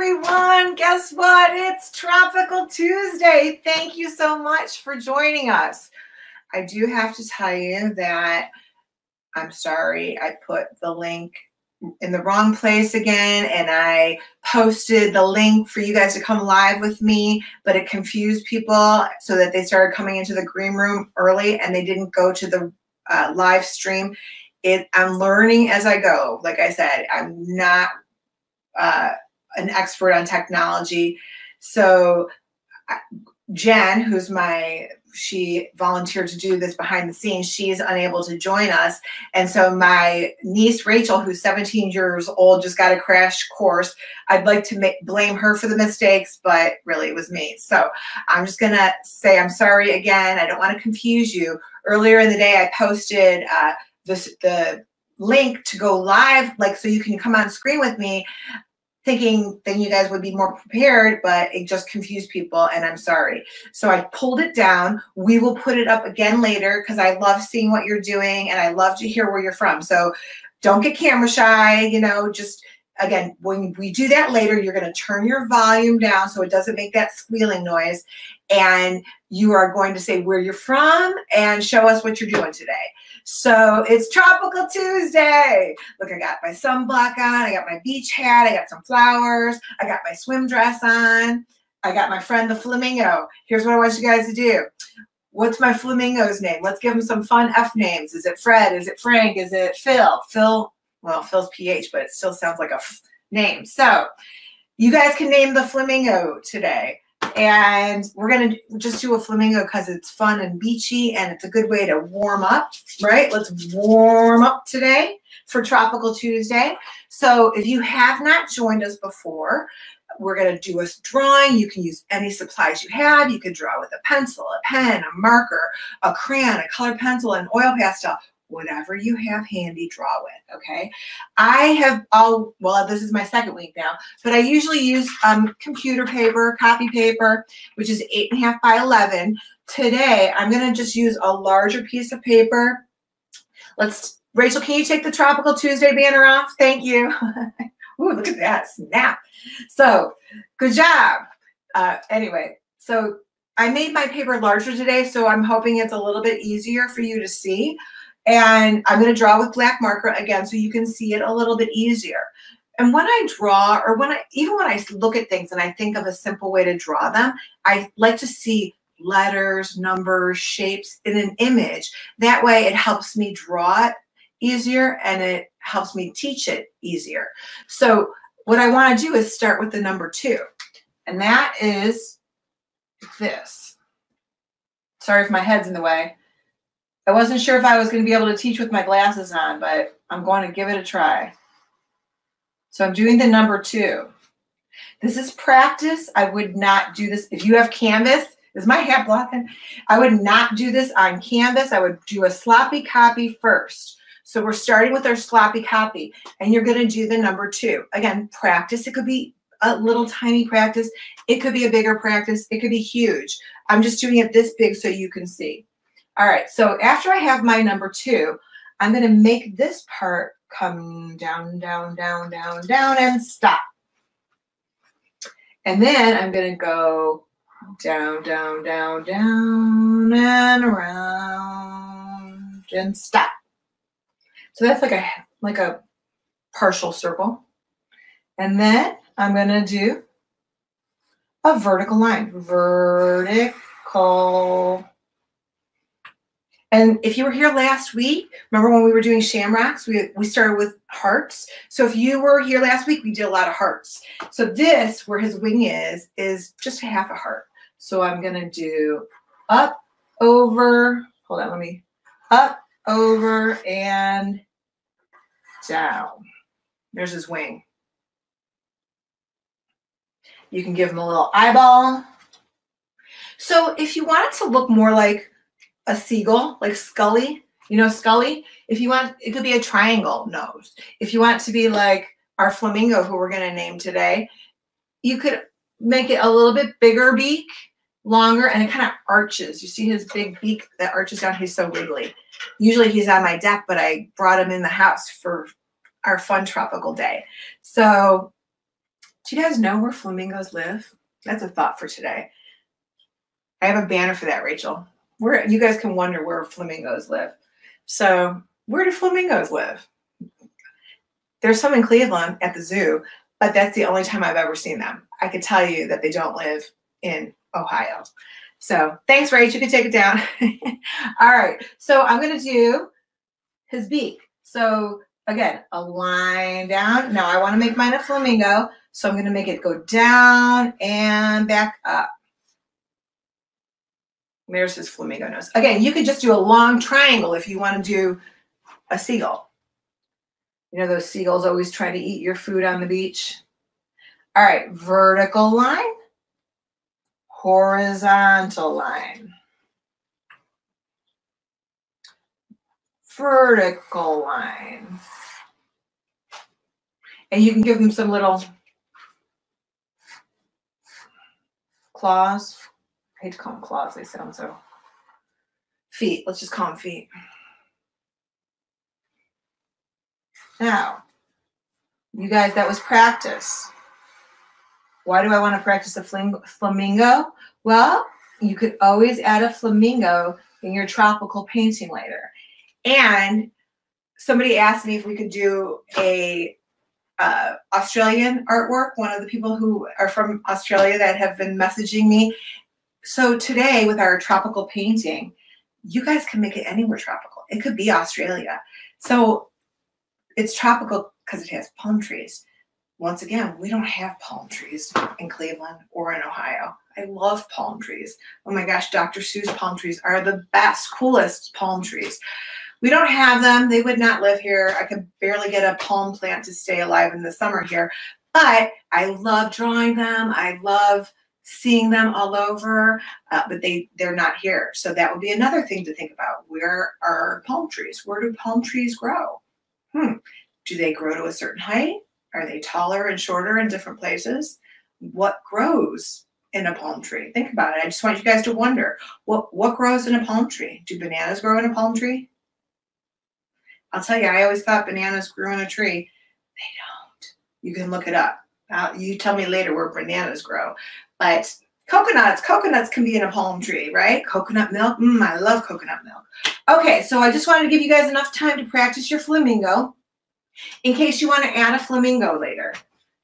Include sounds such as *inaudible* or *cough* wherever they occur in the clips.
everyone. Guess what? It's Tropical Tuesday. Thank you so much for joining us. I do have to tell you that I'm sorry I put the link in the wrong place again and I posted the link for you guys to come live with me, but it confused people so that they started coming into the green room early and they didn't go to the uh, live stream. It I'm learning as I go. Like I said, I'm not uh, an expert on technology. So Jen, who's my she volunteered to do this behind the scenes. She's unable to join us. And so my niece Rachel, who's 17 years old, just got a crash course. I'd like to make, blame her for the mistakes, but really it was me. So I'm just going to say I'm sorry again. I don't want to confuse you. Earlier in the day, I posted uh, this, the link to go live, like so you can come on screen with me thinking then you guys would be more prepared, but it just confused people and I'm sorry. So I pulled it down. We will put it up again later because I love seeing what you're doing and I love to hear where you're from. So don't get camera shy, you know, just again, when we do that later, you're going to turn your volume down so it doesn't make that squealing noise. And you are going to say where you're from and show us what you're doing today. So it's Tropical Tuesday. Look, I got my sunblock on. I got my beach hat. I got some flowers. I got my swim dress on. I got my friend the flamingo. Here's what I want you guys to do. What's my flamingo's name? Let's give him some fun F names. Is it Fred? Is it Frank? Is it Phil? Phil, well, Phil's PH, but it still sounds like a f name. So you guys can name the flamingo today and we're going to just do a flamingo because it's fun and beachy and it's a good way to warm up, right? Let's warm up today for Tropical Tuesday. So if you have not joined us before, we're going to do a drawing. You can use any supplies you have. You can draw with a pencil, a pen, a marker, a crayon, a colored pencil, an oil pastel, whatever you have handy, draw with, okay? I have all, well, this is my second week now, but I usually use um, computer paper, copy paper, which is eight and a half by 11. Today, I'm gonna just use a larger piece of paper. Let's, Rachel, can you take the Tropical Tuesday banner off? Thank you. *laughs* Ooh, look at that, snap. So, good job. Uh, anyway, so I made my paper larger today, so I'm hoping it's a little bit easier for you to see. And I'm going to draw with black marker again so you can see it a little bit easier. And when I draw, or when I, even when I look at things and I think of a simple way to draw them, I like to see letters, numbers, shapes in an image. That way it helps me draw it easier and it helps me teach it easier. So what I want to do is start with the number two. And that is this. Sorry if my head's in the way. I wasn't sure if I was going to be able to teach with my glasses on, but I'm going to give it a try. So I'm doing the number two. This is practice. I would not do this. If you have canvas, is my hat blocking? I would not do this on canvas. I would do a sloppy copy first. So we're starting with our sloppy copy and you're going to do the number two. Again, practice. It could be a little tiny practice. It could be a bigger practice. It could be huge. I'm just doing it this big so you can see. All right, so after I have my number two, I'm going to make this part come down, down, down, down, down, and stop. And then I'm going to go down, down, down, down, and around, and stop. So that's like a like a partial circle. And then I'm going to do a vertical line. Vertical and if you were here last week, remember when we were doing shamrocks, we, we started with hearts. So if you were here last week, we did a lot of hearts. So this, where his wing is, is just a half a heart. So I'm going to do up, over, hold on, let me, up, over, and down. There's his wing. You can give him a little eyeball. So if you want it to look more like a seagull, like Scully. You know Scully? If you want, it could be a triangle nose. If you want to be like our flamingo, who we're going to name today, you could make it a little bit bigger beak, longer, and it kind of arches. You see his big beak that arches down? He's so wiggly. Usually he's on my deck, but I brought him in the house for our fun tropical day. So Do you guys know where flamingos live? That's a thought for today. I have a banner for that, Rachel. Where you guys can wonder where flamingos live. So, where do flamingos live? There's some in Cleveland at the zoo, but that's the only time I've ever seen them. I could tell you that they don't live in Ohio. So, thanks, Rach. You can take it down. *laughs* All right. So, I'm going to do his beak. So, again, a line down. Now, I want to make mine a flamingo. So, I'm going to make it go down and back up. There's his flamingo nose. Again, you could just do a long triangle if you want to do a seagull. You know, those seagulls always try to eat your food on the beach. All right, vertical line, horizontal line, vertical line. And you can give them some little claws. I hate to call them claws, they sound so. Feet, let's just call them feet. Now, you guys, that was practice. Why do I want to practice a flamingo? Well, you could always add a flamingo in your tropical painting later. And somebody asked me if we could do a uh, Australian artwork, one of the people who are from Australia that have been messaging me. So today with our tropical painting, you guys can make it anywhere tropical. It could be Australia. So it's tropical because it has palm trees. Once again, we don't have palm trees in Cleveland or in Ohio. I love palm trees. Oh my gosh, Dr. Seuss palm trees are the best, coolest palm trees. We don't have them. They would not live here. I could barely get a palm plant to stay alive in the summer here. But I love drawing them. I love seeing them all over, uh, but they, they're not here. So that would be another thing to think about. Where are palm trees? Where do palm trees grow? Hmm. Do they grow to a certain height? Are they taller and shorter in different places? What grows in a palm tree? Think about it. I just want you guys to wonder what, what grows in a palm tree? Do bananas grow in a palm tree? I'll tell you, I always thought bananas grew in a tree. They don't. You can look it up. Uh, you tell me later where bananas grow. But coconuts, coconuts can be in a palm tree, right? Coconut milk. Mmm, I love coconut milk. Okay, so I just wanted to give you guys enough time to practice your flamingo in case you want to add a flamingo later.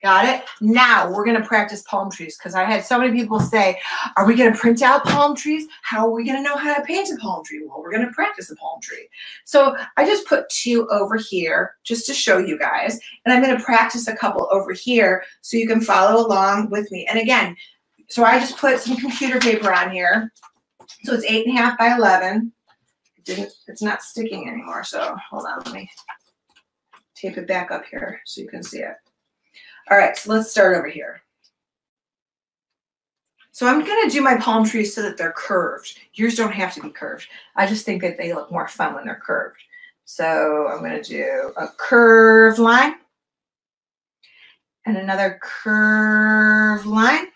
Got it? Now we're going to practice palm trees because I had so many people say, are we going to print out palm trees? How are we going to know how to paint a palm tree? Well, we're going to practice a palm tree. So I just put two over here just to show you guys. And I'm going to practice a couple over here so you can follow along with me. And again, so I just put some computer paper on here. So it's eight and a half by 11. It didn't, it's not sticking anymore. So hold on, let me tape it back up here so you can see it. All right, so let's start over here. So I'm going to do my palm trees so that they're curved. Yours don't have to be curved. I just think that they look more fun when they're curved. So I'm going to do a curved line and another curved line.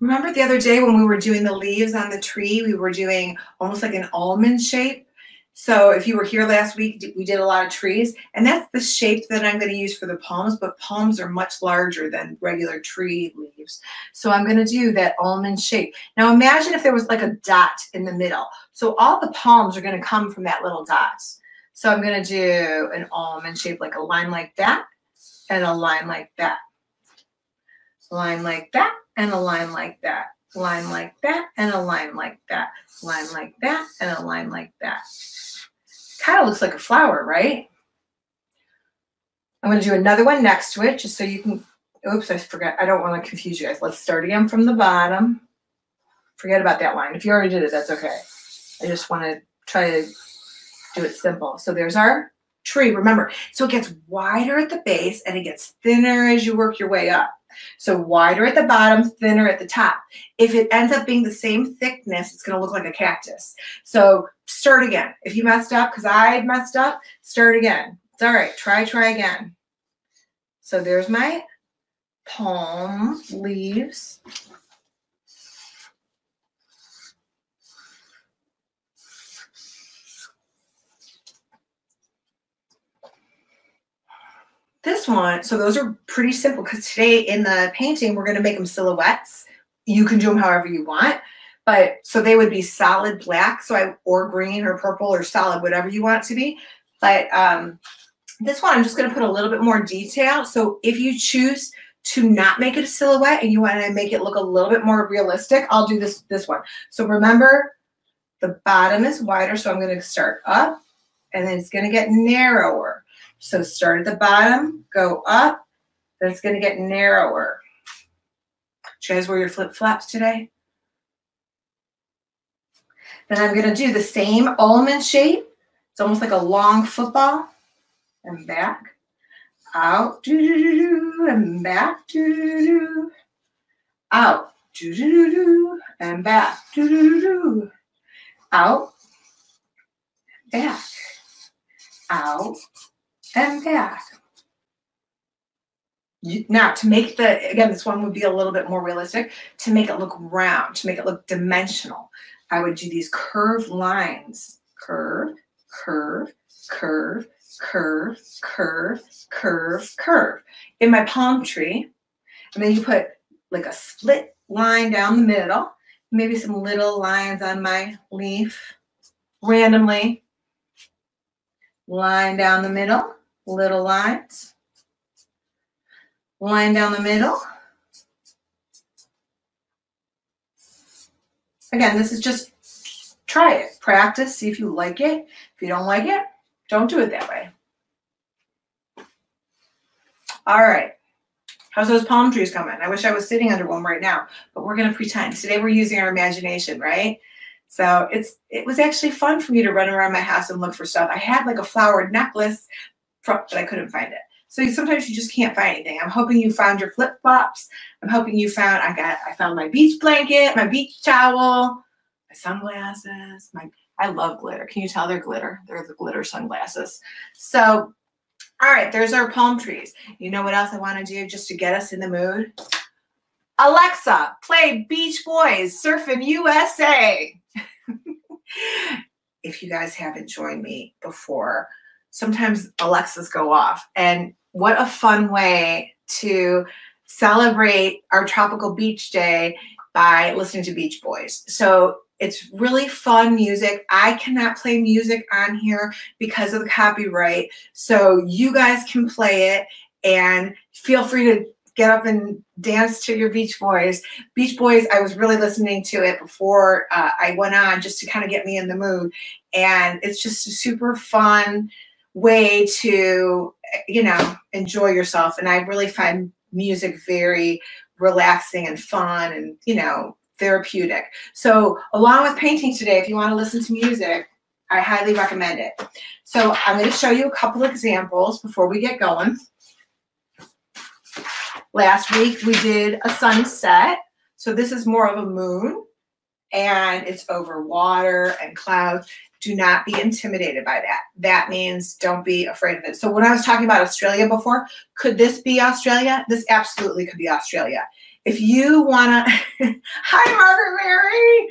Remember the other day when we were doing the leaves on the tree, we were doing almost like an almond shape. So if you were here last week, we did a lot of trees, and that's the shape that I'm going to use for the palms, but palms are much larger than regular tree leaves. So I'm going to do that almond shape. Now imagine if there was like a dot in the middle. So all the palms are going to come from that little dot. So I'm going to do an almond shape, like a line like that, and a line like that. Line like that, and a line like that. Line like that, and a line like that. Line like that, and a line like that kind of looks like a flower, right? I'm going to do another one next to it just so you can, oops, I forgot. I don't want to confuse you guys. Let's start again from the bottom. Forget about that line. If you already did it, that's okay. I just want to try to do it simple. So there's our tree, remember. So it gets wider at the base and it gets thinner as you work your way up. So wider at the bottom, thinner at the top. If it ends up being the same thickness, it's going to look like a cactus. So start again. If you messed up, because I messed up, start again. It's all right. Try, try again. So there's my palm leaves. This one, so those are pretty simple because today in the painting, we're going to make them silhouettes. You can do them however you want. But so they would be solid black, so I or green or purple or solid, whatever you want it to be. But um, this one, I'm just going to put a little bit more detail. So if you choose to not make it a silhouette and you want to make it look a little bit more realistic, I'll do this this one. So remember, the bottom is wider, so I'm going to start up, and then it's going to get narrower. So start at the bottom, go up, then it's going to get narrower. Did you guys wear your flip-flops today? Then I'm going to do the same almond shape. It's almost like a long football. And back, out, do do do do, and back, do do do, out, do do do do, and back, do do do do, out, back, out, and back. You, now, to make the, again, this one would be a little bit more realistic, to make it look round, to make it look dimensional, I would do these curved lines. Curve, curve, curve, curve, curve, curve, curve. In my palm tree, and then you put like a split line down the middle, maybe some little lines on my leaf randomly. Line down the middle, little lines. Line down the middle. Again, this is just try it, practice, see if you like it. If you don't like it, don't do it that way. All right. How's those palm trees coming? I wish I was sitting under one right now, but we're going to pretend. Today we're using our imagination, right? So it's it was actually fun for me to run around my house and look for stuff. I had like a flowered necklace, but I couldn't find it. So sometimes you just can't find anything. I'm hoping you found your flip flops. I'm hoping you found I got I found my beach blanket, my beach towel, my sunglasses. My I love glitter. Can you tell they're glitter? They're the glitter sunglasses. So, all right, there's our palm trees. You know what else I want to do just to get us in the mood? Alexa, play Beach Boys Surfing USA. *laughs* if you guys haven't joined me before, sometimes Alexas go off. And what a fun way to celebrate our tropical beach day by listening to Beach Boys. So it's really fun music. I cannot play music on here because of the copyright. So you guys can play it and feel free to get up and dance to your Beach Boys. Beach Boys, I was really listening to it before uh, I went on just to kind of get me in the mood. And it's just super fun way to, you know, enjoy yourself. And I really find music very relaxing and fun and, you know, therapeutic. So along with painting today, if you want to listen to music, I highly recommend it. So I'm going to show you a couple examples before we get going. Last week we did a sunset. So this is more of a moon and it's over water and clouds. Do not be intimidated by that. That means don't be afraid of it. So when I was talking about Australia before, could this be Australia? This absolutely could be Australia. If you want to, *laughs* hi, Margaret Mary.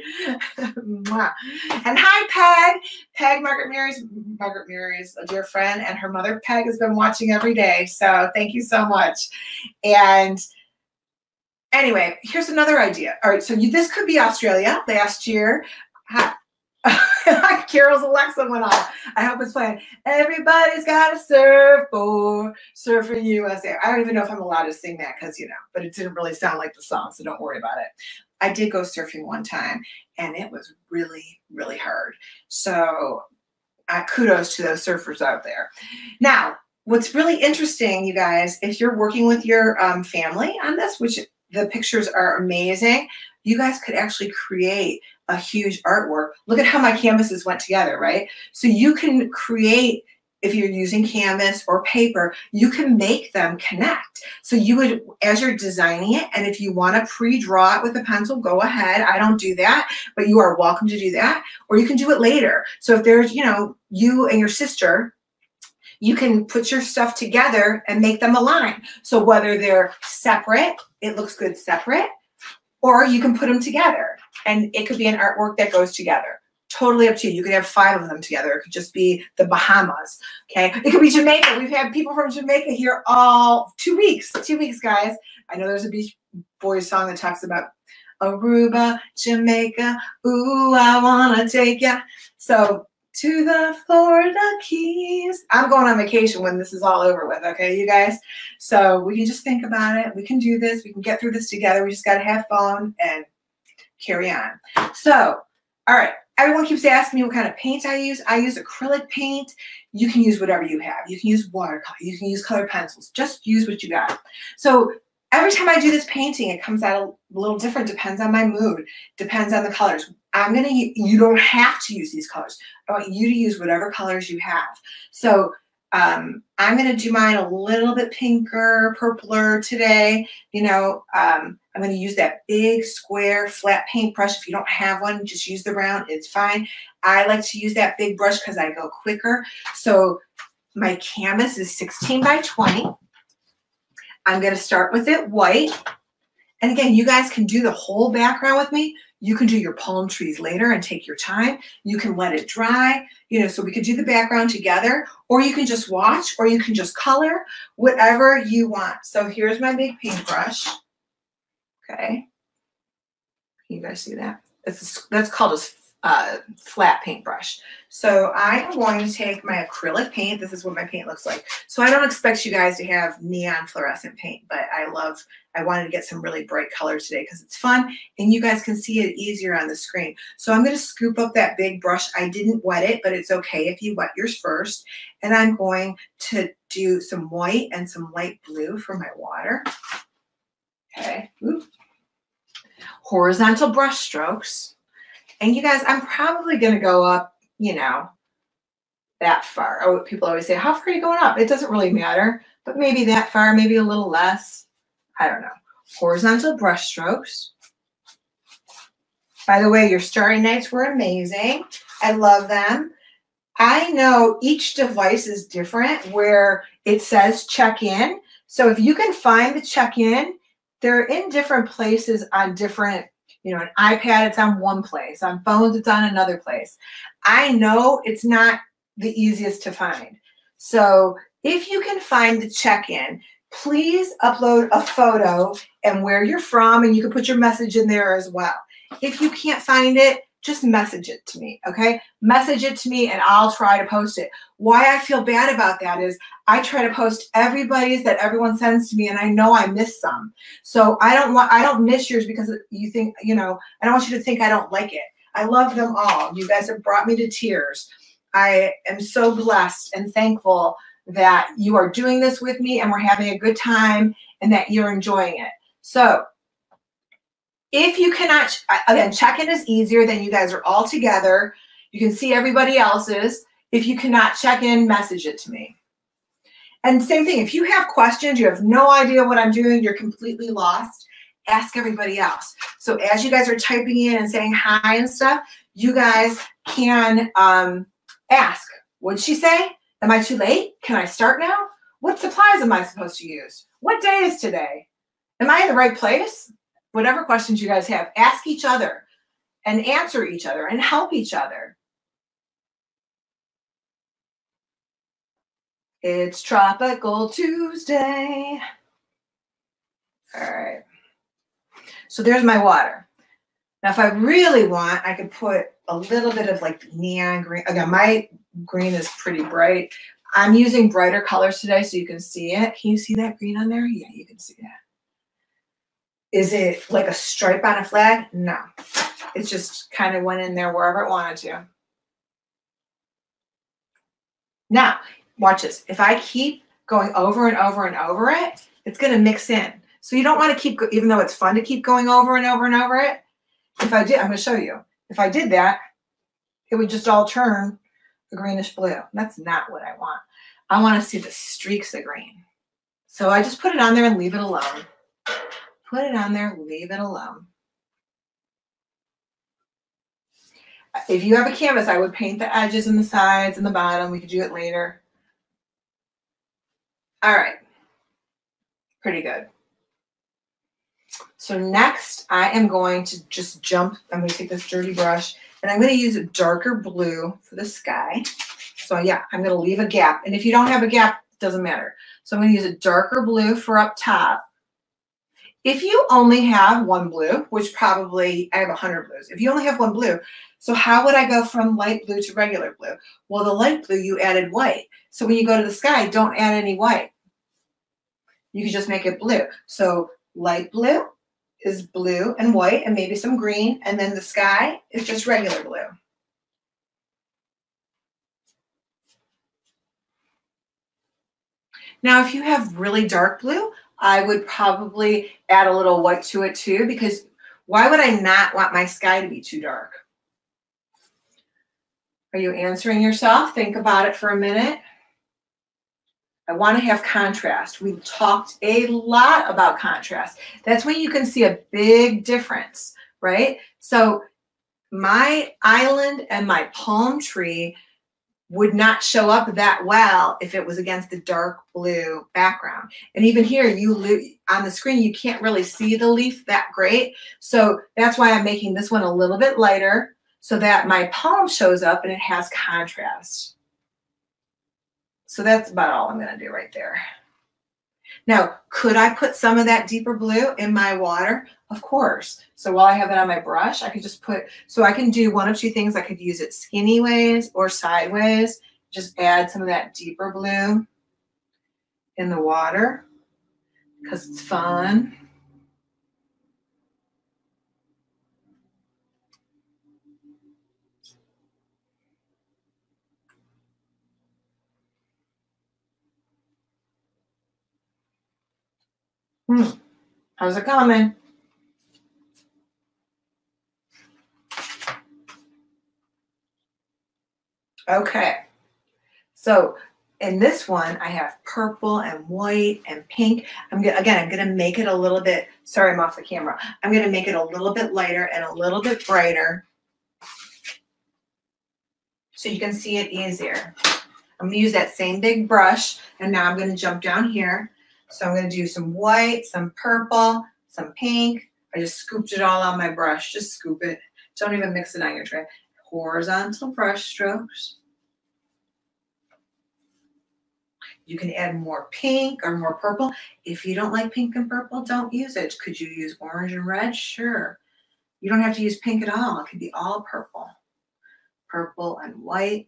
*laughs* and hi, Peg. Peg, Margaret Mary's, Margaret Mary's a dear friend, and her mother, Peg, has been watching every day. So thank you so much. And anyway, here's another idea. All right, so you, this could be Australia. Last year, Carol's Alexa went off. I hope it's playing. Everybody's got a surfboard, surfing USA. I don't even know if I'm allowed to sing that because, you know, but it didn't really sound like the song, so don't worry about it. I did go surfing one time and it was really, really hard. So uh, kudos to those surfers out there. Now, what's really interesting, you guys, if you're working with your um, family on this, which the pictures are amazing, you guys could actually create a huge artwork. Look at how my canvases went together, right? So you can create, if you're using canvas or paper, you can make them connect. So you would, as you're designing it, and if you want to pre-draw it with a pencil, go ahead. I don't do that, but you are welcome to do that. Or you can do it later. So if there's, you know, you and your sister, you can put your stuff together and make them align. So whether they're separate, it looks good separate, or you can put them together and it could be an artwork that goes together. Totally up to you. You could have five of them together. It could just be the Bahamas. Okay. It could be Jamaica. We've had people from Jamaica here all two weeks. Two weeks, guys. I know there's a Beach Boys song that talks about Aruba, Jamaica. Ooh, I wanna take ya. So to the Florida Keys. I'm going on vacation when this is all over with, okay, you guys? So we can just think about it. We can do this. We can get through this together. We just got to have fun and carry on. So, all right. Everyone keeps asking me what kind of paint I use. I use acrylic paint. You can use whatever you have. You can use watercolor. You can use colored pencils. Just use what you got. So every time I do this painting, it comes out a little different, depends on my mood, depends on the colors. I'm gonna, you don't have to use these colors. I want you to use whatever colors you have. So um, I'm gonna do mine a little bit pinker, purpler today. You know, um, I'm gonna use that big square flat paintbrush. If you don't have one, just use the round, it's fine. I like to use that big brush because I go quicker. So my canvas is 16 by 20. I'm going to start with it white. And again, you guys can do the whole background with me. You can do your palm trees later and take your time. You can let it dry, you know, so we could do the background together, or you can just watch, or you can just color, whatever you want. So here's my big paintbrush. Okay. Can you guys see that? It's, that's called a uh, flat paintbrush. So I am going to take my acrylic paint. This is what my paint looks like. So I don't expect you guys to have neon fluorescent paint, but I love, I wanted to get some really bright colors today because it's fun and you guys can see it easier on the screen. So I'm going to scoop up that big brush. I didn't wet it, but it's okay if you wet yours first. And I'm going to do some white and some light blue for my water. Okay. Horizontal brush strokes. And you guys, I'm probably going to go up, you know, that far. Oh, people always say, how far are you going up? It doesn't really matter, but maybe that far, maybe a little less. I don't know. Horizontal brush strokes. By the way, your starry nights were amazing. I love them. I know each device is different where it says check in. So if you can find the check in, they're in different places on different you know, an iPad, it's on one place. On phones, it's on another place. I know it's not the easiest to find. So if you can find the check-in, please upload a photo and where you're from, and you can put your message in there as well. If you can't find it, just message it to me, okay? Message it to me and I'll try to post it. Why I feel bad about that is I try to post everybody's that everyone sends to me and I know I miss some. So I don't want I don't miss yours because you think, you know, I don't want you to think I don't like it. I love them all. You guys have brought me to tears. I am so blessed and thankful that you are doing this with me and we're having a good time and that you're enjoying it. So if you cannot, again, check-in is easier than you guys are all together. You can see everybody else's. If you cannot check in, message it to me. And same thing, if you have questions, you have no idea what I'm doing, you're completely lost, ask everybody else. So as you guys are typing in and saying hi and stuff, you guys can um, ask, what'd she say? Am I too late? Can I start now? What supplies am I supposed to use? What day is today? Am I in the right place? Whatever questions you guys have, ask each other and answer each other and help each other. It's Tropical Tuesday. All right. So there's my water. Now, if I really want, I could put a little bit of like neon green. Again, my green is pretty bright. I'm using brighter colors today so you can see it. Can you see that green on there? Yeah, you can see that. Is it like a stripe on a flag? No. It just kind of went in there wherever it wanted to. Now, watch this. If I keep going over and over and over it, it's going to mix in. So you don't want to keep, even though it's fun to keep going over and over and over it. If I did, I'm going to show you. If I did that, it would just all turn a greenish blue. That's not what I want. I want to see the streaks of green. So I just put it on there and leave it alone. Put it on there, leave it alone. If you have a canvas, I would paint the edges and the sides and the bottom. We could do it later. All right. Pretty good. So next, I am going to just jump. I'm going to take this dirty brush And I'm going to use a darker blue for the sky. So yeah, I'm going to leave a gap. And if you don't have a gap, it doesn't matter. So I'm going to use a darker blue for up top. If you only have one blue, which probably I have 100 blues. If you only have one blue, so how would I go from light blue to regular blue? Well, the light blue, you added white. So when you go to the sky, don't add any white. You can just make it blue. So light blue is blue and white and maybe some green. And then the sky is just regular blue. Now, if you have really dark blue, I would probably add a little white to it too, because why would I not want my sky to be too dark? Are you answering yourself? Think about it for a minute. I want to have contrast. We've talked a lot about contrast. That's when you can see a big difference, right? So my island and my palm tree would not show up that well if it was against the dark blue background. And even here, you on the screen, you can't really see the leaf that great. So that's why I'm making this one a little bit lighter so that my palm shows up and it has contrast. So that's about all I'm going to do right there. Now, could I put some of that deeper blue in my water? Of course. So while I have it on my brush, I could just put, so I can do one of two things. I could use it skinny ways or sideways. Just add some of that deeper blue in the water because it's fun. Hmm. How's it coming? Okay. So in this one, I have purple and white and pink. I'm gonna, again, I'm gonna make it a little bit, sorry, I'm off the camera. I'm gonna make it a little bit lighter and a little bit brighter so you can see it easier. I'm gonna use that same big brush and now I'm gonna jump down here so I'm going to do some white, some purple, some pink. I just scooped it all on my brush. Just scoop it. Don't even mix it on your tray. Horizontal brush strokes. You can add more pink or more purple. If you don't like pink and purple, don't use it. Could you use orange and red? Sure. You don't have to use pink at all. It could be all purple. Purple and white.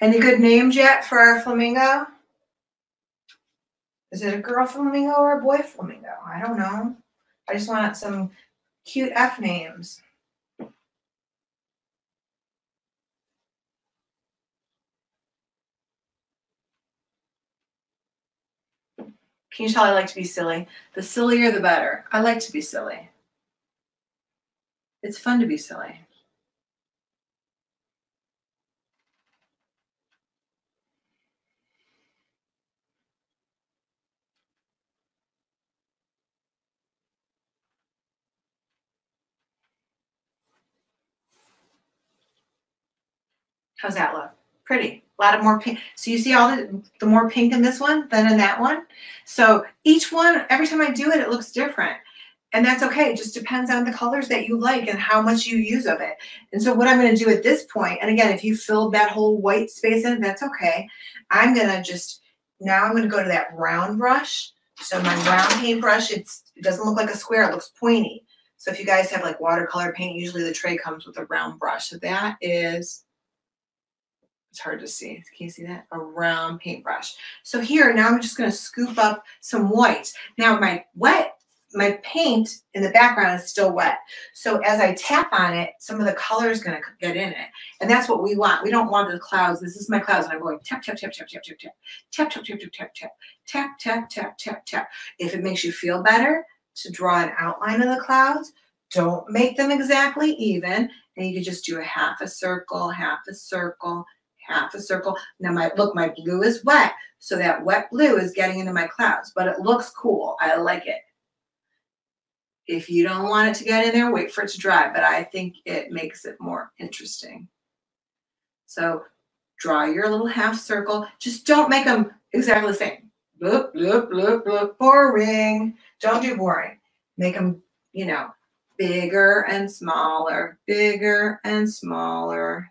Any good names yet for our flamingo? Is it a girl flamingo or a boy flamingo? I don't know. I just want some cute F names. Can you tell I like to be silly? The sillier, the better. I like to be silly. It's fun to be silly. How's that look? Pretty. A lot of more pink. So you see all the, the more pink in this one than in that one. So each one, every time I do it, it looks different. And that's okay. It just depends on the colors that you like and how much you use of it. And so what I'm going to do at this point, and again, if you filled that whole white space in, that's okay. I'm going to just, now I'm going to go to that round brush. So my round paintbrush, it's, it doesn't look like a square. It looks pointy. So if you guys have like watercolor paint, usually the tray comes with a round brush. So that is it's hard to see. Can you see that? A round paintbrush. So here, now I'm just going to scoop up some white. Now my wet, my paint in the background is still wet. So as I tap on it, some of the color is going to get in it. And that's what we want. We don't want the clouds. This is my clouds. And I'm going tap, tap, tap, tap, tap, tap, tap, tap, tap, tap, tap, tap, tap, tap, tap, tap, tap, tap. If it makes you feel better to draw an outline of the clouds, don't make them exactly even. And you can just do a half a circle, half a circle, half a circle. Now my, look, my blue is wet. So that wet blue is getting into my clouds, but it looks cool. I like it. If you don't want it to get in there, wait for it to dry, but I think it makes it more interesting. So draw your little half circle. Just don't make them exactly the same. Look, look, look, look, boring. Don't do boring. Make them, you know, bigger and smaller, bigger and smaller.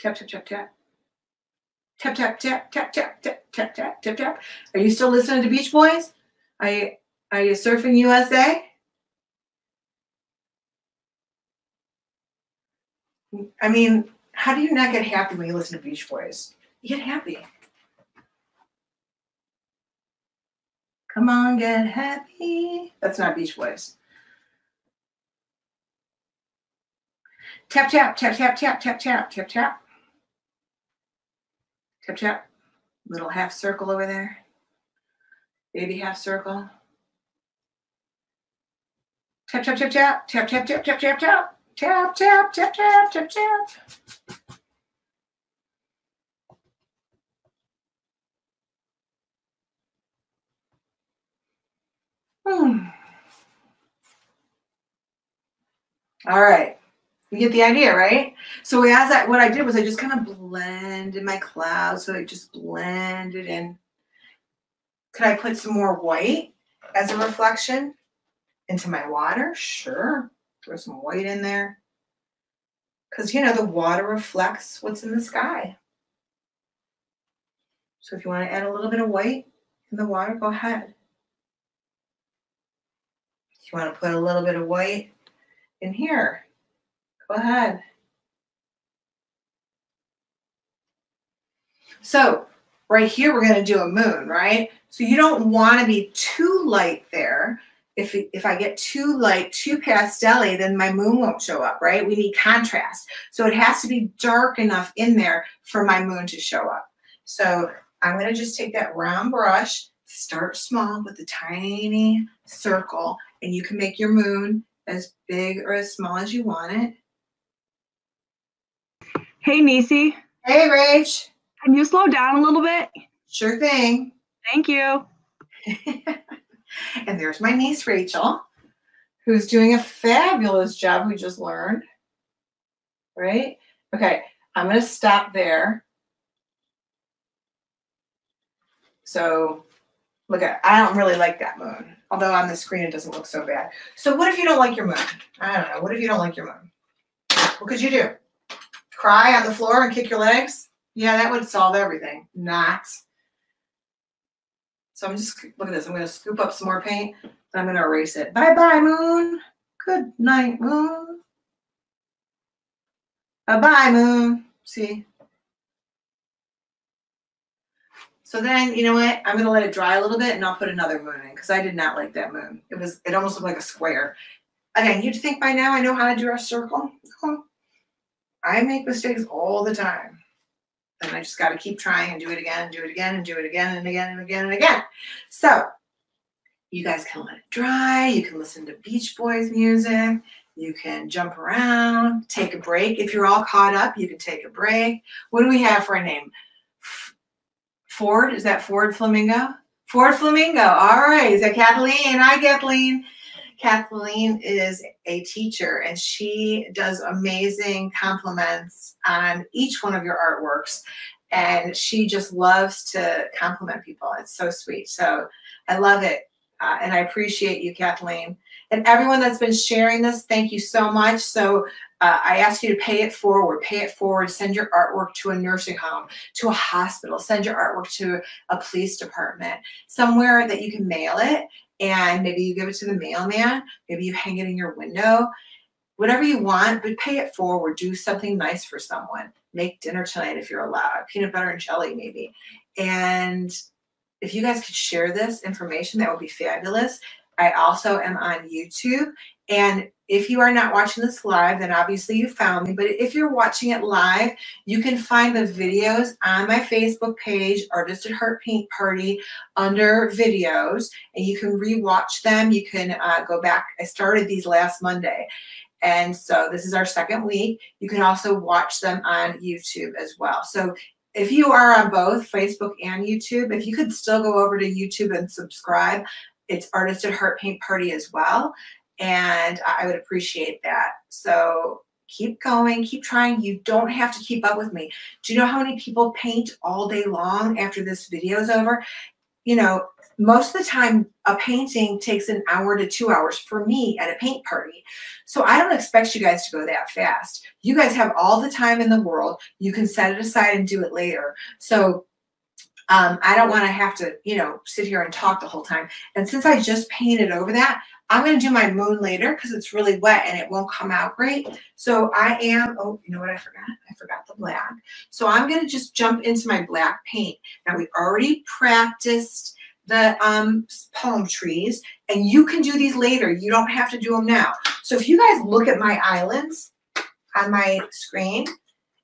Tap, tap, tap, tap. Tap, tap, tap, tap, tap, tap, tap, tap, tap. Are you still listening to Beach Boys? Are you, are you surfing USA? I mean, how do you not get happy when you listen to Beach Boys? You get happy. Come on, get happy. That's not Beach Boys. Tap, tap, tap, tap, tap, tap, tap, tap, tap. Tap, tap. Little half circle over there. Baby half circle. Tap, tap, tap, tap, tap, tap, tap, tap, tap, tap. Tap, tap, tap, tap, tap, tap. Hmm. All right. You get the idea, right? So as I, what I did was I just kind of blended my cloud. So it just blended in. Could I put some more white as a reflection into my water? Sure. Throw some white in there. Because, you know, the water reflects what's in the sky. So if you want to add a little bit of white in the water, go ahead. If you want to put a little bit of white in here, go ahead. So right here, we're going to do a moon, right? So you don't want to be too light there if, if I get too light, too pastel then my moon won't show up, right? We need contrast. So it has to be dark enough in there for my moon to show up. So I'm going to just take that round brush, start small with a tiny circle, and you can make your moon as big or as small as you want it. Hey, Nisi. Hey, Rach. Can you slow down a little bit? Sure thing. Thank you. *laughs* And there's my niece, Rachel, who's doing a fabulous job, we just learned. Right? Okay, I'm going to stop there. So look at, I don't really like that moon. Although on the screen it doesn't look so bad. So what if you don't like your moon? I don't know. What if you don't like your moon? What could you do? Cry on the floor and kick your legs? Yeah, that would solve everything. Not. So I'm just, look at this. I'm going to scoop up some more paint and I'm going to erase it. Bye-bye, moon. Good night, moon. Bye-bye, moon. See? So then, you know what? I'm going to let it dry a little bit and I'll put another moon in because I did not like that moon. It was, it almost looked like a square. Again, you'd think by now I know how to draw a circle. I make mistakes all the time. And I just got to keep trying and do it again and do it again and do it again and again and again and again. So you guys can let it dry. You can listen to Beach Boys music. You can jump around, take a break. If you're all caught up, you can take a break. What do we have for a name? Ford? Is that Ford Flamingo? Ford Flamingo. All right. Is that Kathleen? Hi, Kathleen. Kathleen is a teacher and she does amazing compliments on each one of your artworks. And she just loves to compliment people. It's so sweet. So I love it. Uh, and I appreciate you, Kathleen. And everyone that's been sharing this, thank you so much. So uh, I ask you to pay it forward, pay it forward, send your artwork to a nursing home, to a hospital, send your artwork to a police department, somewhere that you can mail it and maybe you give it to the mailman, maybe you hang it in your window, whatever you want, but pay it forward. Or do something nice for someone. make dinner tonight if you're allowed, peanut butter and jelly maybe. And if you guys could share this information, that would be fabulous. I also am on YouTube. And if you are not watching this live, then obviously you found me. But if you're watching it live, you can find the videos on my Facebook page, Artist at Heart Paint Party, under videos, and you can rewatch them. You can uh, go back. I started these last Monday. And so this is our second week. You can also watch them on YouTube as well. So if you are on both Facebook and YouTube, if you could still go over to YouTube and subscribe, it's Artist at Heart Paint Party as well. And I would appreciate that. So keep going, keep trying. You don't have to keep up with me. Do you know how many people paint all day long after this video is over? You know, most of the time a painting takes an hour to two hours for me at a paint party. So I don't expect you guys to go that fast. You guys have all the time in the world. You can set it aside and do it later. So um, I don't want to have to, you know, sit here and talk the whole time. And since I just painted over that, I'm going to do my moon later because it's really wet and it won't come out great. So I am, oh, you know what I forgot? I forgot the black. So I'm going to just jump into my black paint. Now we already practiced the um, palm trees and you can do these later. You don't have to do them now. So if you guys look at my islands on my screen,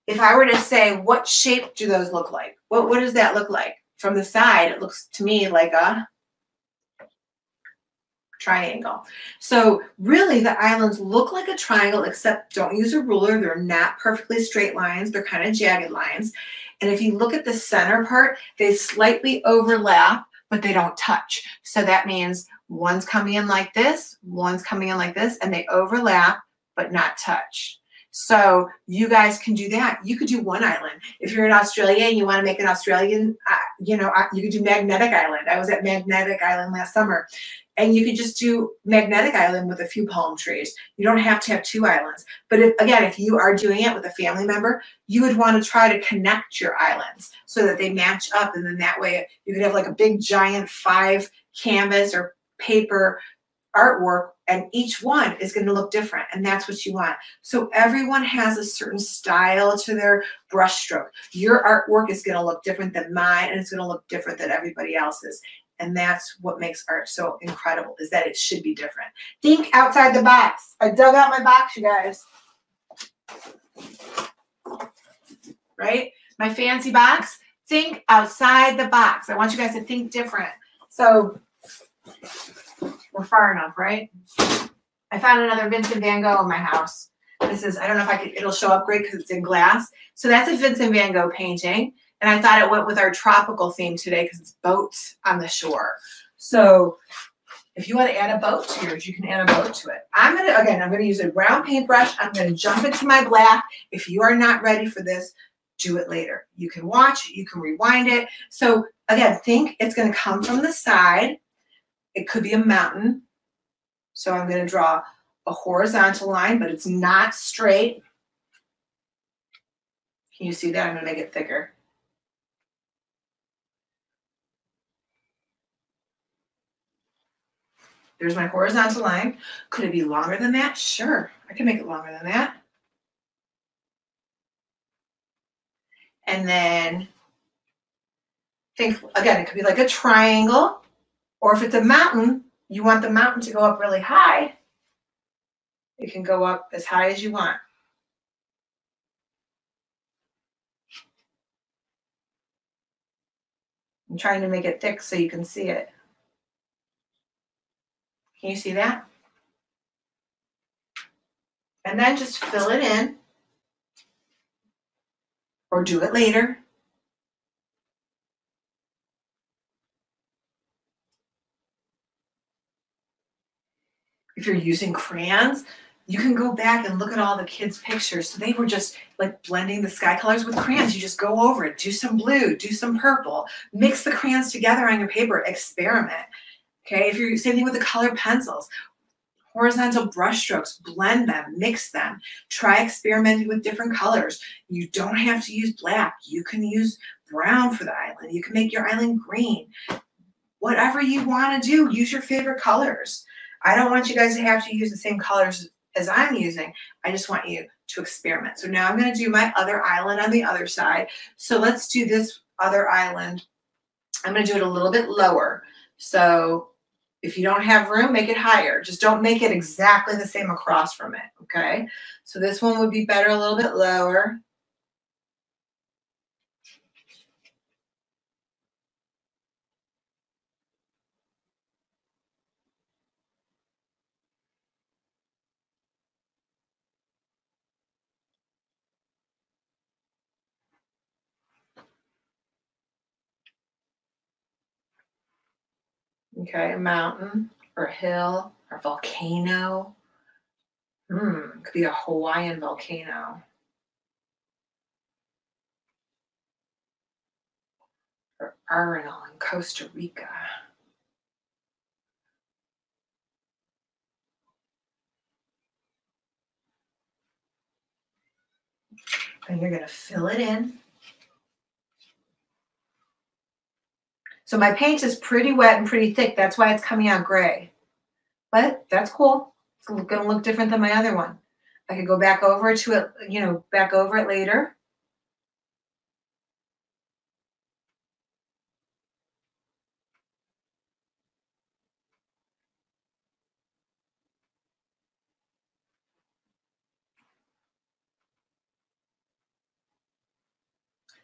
if I were to say, what shape do those look like? What, what does that look like? From the side, it looks to me like a triangle. So really the islands look like a triangle, except don't use a ruler. They're not perfectly straight lines. They're kind of jagged lines. And if you look at the center part, they slightly overlap, but they don't touch. So that means one's coming in like this, one's coming in like this, and they overlap, but not touch. So you guys can do that. You could do one island. If you're in Australia and you want to make an Australian, uh, you know, uh, you could do Magnetic Island. I was at Magnetic Island last summer. And you could just do Magnetic Island with a few palm trees. You don't have to have two islands. But if, again, if you are doing it with a family member, you would want to try to connect your islands so that they match up. And then that way you could have like a big giant five canvas or paper artwork and each one is going to look different and that's what you want. So everyone has a certain style to their brushstroke. Your artwork is going to look different than mine and it's going to look different than everybody else's and that's what makes art so incredible is that it should be different. Think outside the box. I dug out my box you guys. Right? My fancy box? Think outside the box. I want you guys to think different. So we're far enough, right? I found another Vincent Van Gogh in my house. This is, I don't know if I could, it'll show up great because it's in glass. So that's a Vincent Van Gogh painting. And I thought it went with our tropical theme today because it's boats on the shore. So if you want to add a boat to yours, you can add a boat to it. I'm going to, again, I'm going to use a brown paintbrush. I'm going to jump into my black. If you are not ready for this, do it later. You can watch, you can rewind it. So again, think it's going to come from the side. It could be a mountain. So I'm going to draw a horizontal line, but it's not straight. Can you see that? I'm going to make it thicker. There's my horizontal line. Could it be longer than that? Sure, I can make it longer than that. And then think, again, it could be like a triangle. Or if it's a mountain, you want the mountain to go up really high, it can go up as high as you want. I'm trying to make it thick so you can see it. Can you see that? And then just fill it in or do it later. If you're using crayons, you can go back and look at all the kids' pictures. So they were just like blending the sky colors with crayons. You just go over it, do some blue, do some purple, mix the crayons together on your paper, experiment. Okay, if you're same thing with the color pencils, horizontal brush strokes, blend them, mix them, try experimenting with different colors. You don't have to use black. You can use brown for the island. You can make your island green. Whatever you want to do, use your favorite colors. I don't want you guys to have to use the same colors as I'm using. I just want you to experiment. So now I'm going to do my other island on the other side. So let's do this other island. I'm going to do it a little bit lower. So if you don't have room, make it higher. Just don't make it exactly the same across from it, okay? So this one would be better a little bit lower. Okay, a mountain or a hill or volcano. Hmm, could be a Hawaiian volcano. Or Arenal in Costa Rica. And you're going to fill it in. So my paint is pretty wet and pretty thick. That's why it's coming out gray. But that's cool. It's going to look different than my other one. I could go back over to it, you know, back over it later.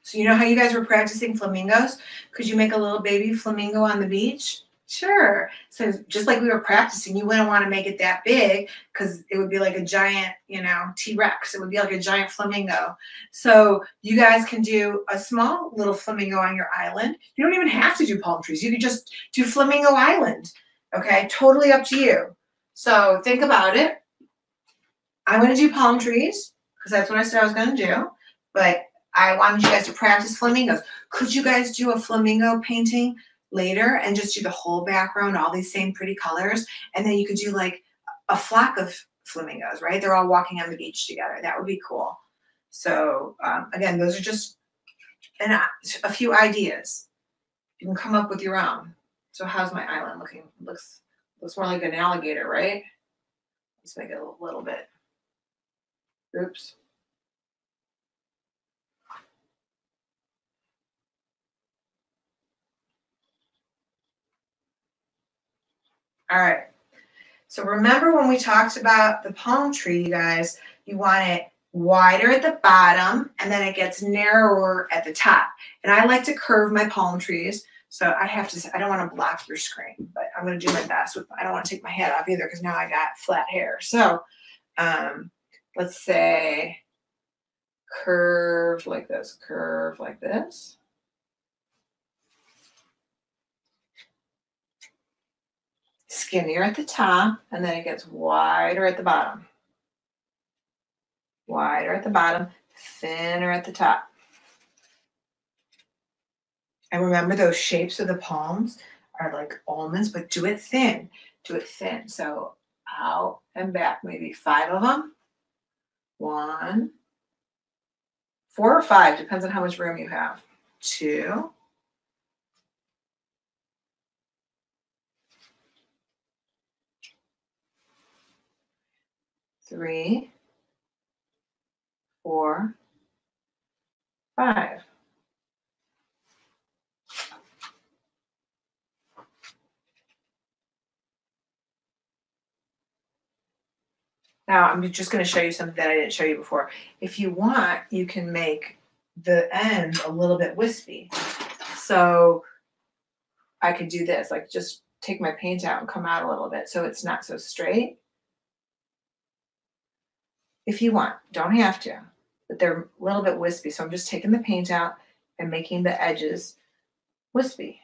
So you know how you guys were practicing flamingos? Could you make a little baby flamingo on the beach? Sure. So just like we were practicing, you wouldn't want to make it that big because it would be like a giant, you know, T-Rex. It would be like a giant flamingo. So you guys can do a small little flamingo on your island. You don't even have to do palm trees. You could just do flamingo island. Okay, totally up to you. So think about it. I'm going to do palm trees because that's what I said I was going to do. But I wanted you guys to practice flamingos. Could you guys do a flamingo painting later and just do the whole background, all these same pretty colors? And then you could do like a flock of flamingos, right? They're all walking on the beach together. That would be cool. So um, again, those are just an, a few ideas. You can come up with your own. So how's my island looking? Looks looks more like an alligator, right? Let's make it a little bit. Oops. All right. So remember when we talked about the palm tree, you guys, you want it wider at the bottom and then it gets narrower at the top. And I like to curve my palm trees. So I have to, I don't want to block your screen, but I'm going to do my best with, I don't want to take my head off either because now I got flat hair. So um, let's say curve like this, curve like this. Skinnier at the top, and then it gets wider at the bottom. Wider at the bottom, thinner at the top. And remember those shapes of the palms are like almonds, but do it thin. Do it thin. So out and back, maybe five of them. One, four or five, depends on how much room you have. Two, three, four, five. Now I'm just going to show you something that I didn't show you before. If you want, you can make the end a little bit wispy. So I could do this, like just take my paint out and come out a little bit so it's not so straight if you want. Don't have to, but they're a little bit wispy. So I'm just taking the paint out and making the edges wispy.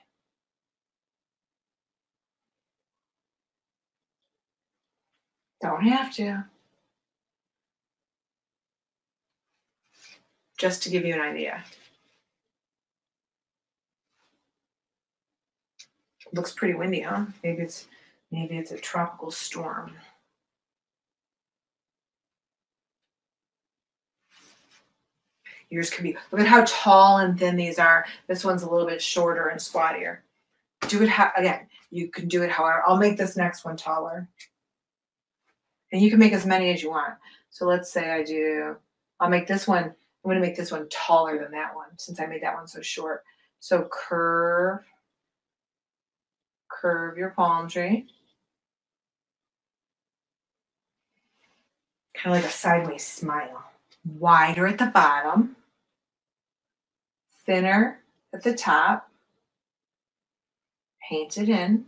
Don't have to. Just to give you an idea. Looks pretty windy, huh? Maybe it's maybe it's a tropical storm. Yours could be, look at how tall and thin these are. This one's a little bit shorter and squattier. Do it, how, again, you can do it however. I'll make this next one taller. And you can make as many as you want. So let's say I do, I'll make this one, I'm gonna make this one taller than that one since I made that one so short. So curve, curve your palm tree. Kind of like a sideways smile. Wider at the bottom, thinner at the top. Paint it in.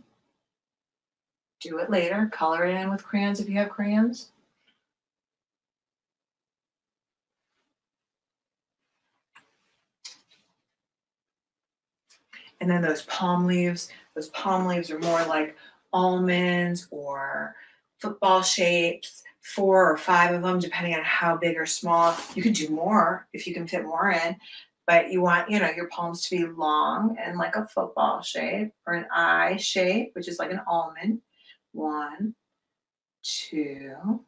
Do it later. Color it in with crayons if you have crayons. And then those palm leaves, those palm leaves are more like almonds or football shapes, four or five of them, depending on how big or small. You could do more if you can fit more in, but you want, you know, your palms to be long and like a football shape or an eye shape, which is like an almond. One, two,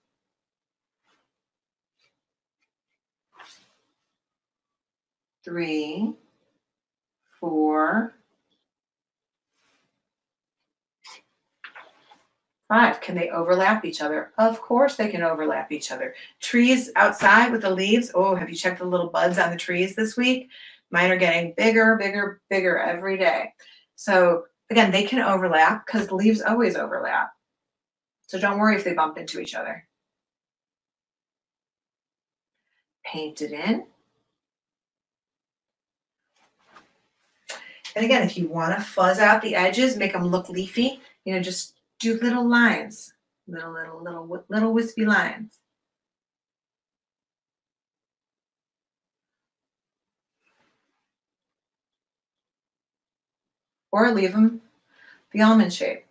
three, four, Can they overlap each other? Of course they can overlap each other. Trees outside with the leaves. Oh, have you checked the little buds on the trees this week? Mine are getting bigger, bigger, bigger every day. So again, they can overlap because the leaves always overlap. So don't worry if they bump into each other. Paint it in. And again, if you want to fuzz out the edges, make them look leafy, you know, just do little lines, little, little, little, little wispy lines. Or leave them the almond shape.